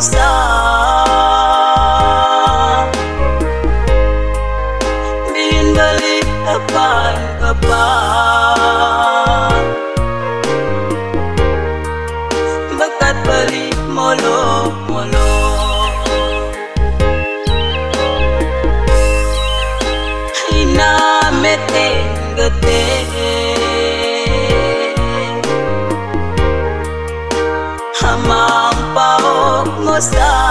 stop. star.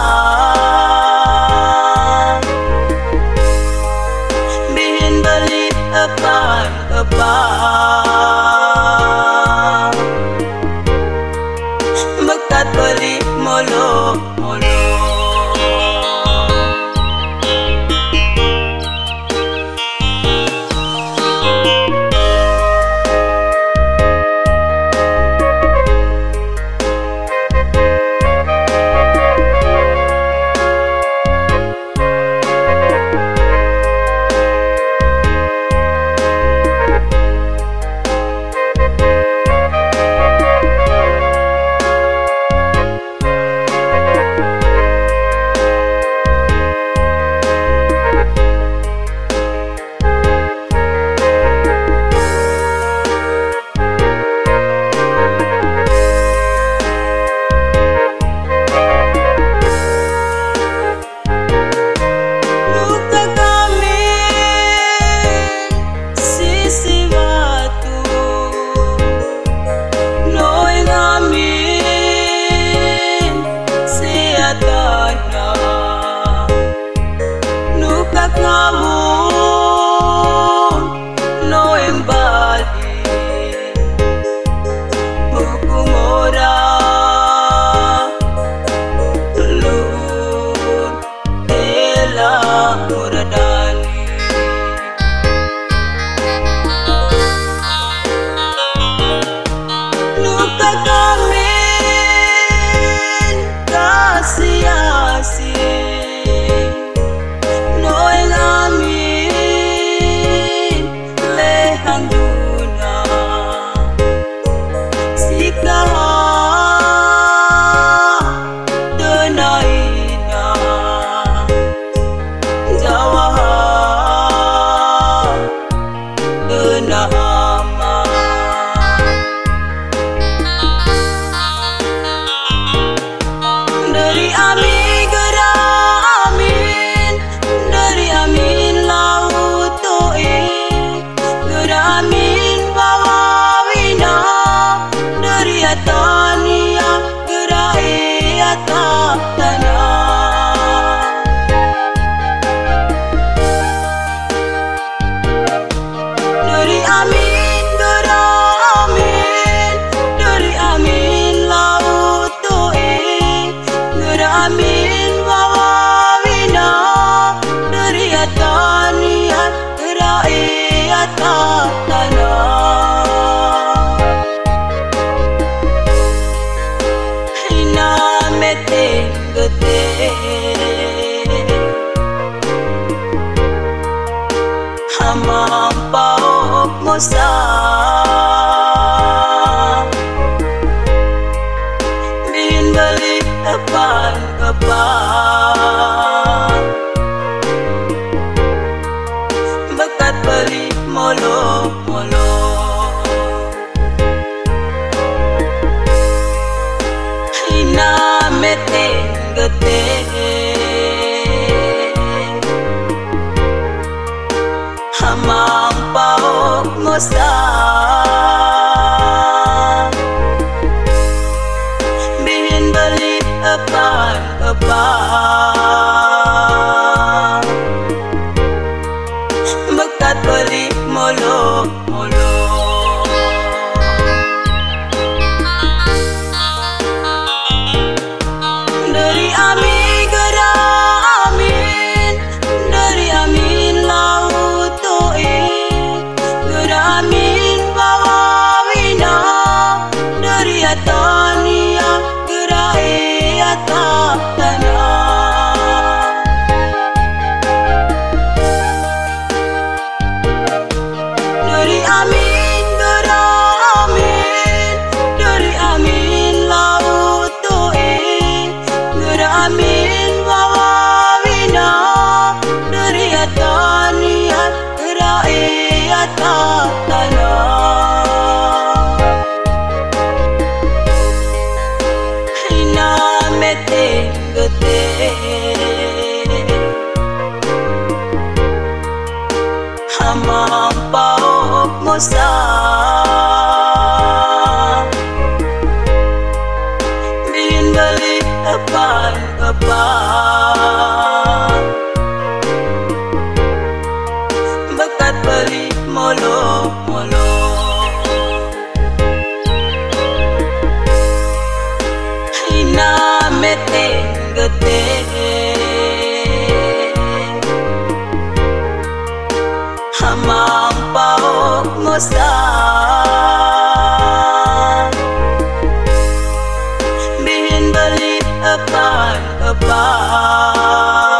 star. Lean the upon the bar. xa Being believe upon upon Bức bali. believe stop. the kebal